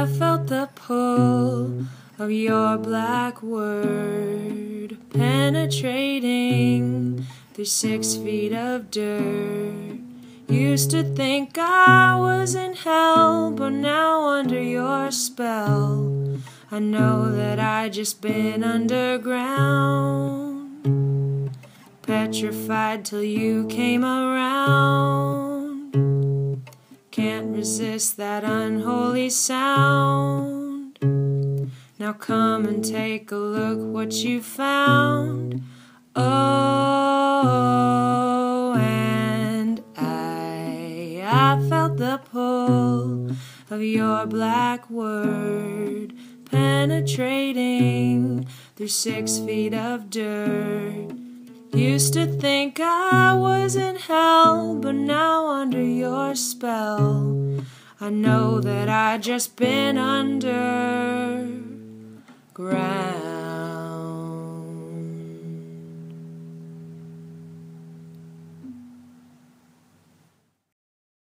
I felt the pull of your black word penetrating through six feet of dirt. Used to think I was in hell, but now under your spell, I know that I just been underground, petrified till you came around. Can't resist that unholy sound. Now come and take a look what you found. Oh, and I, I felt the pull of your black word penetrating through six feet of dirt. Used to think I was in hell, under your spell, I know that I just been under ground.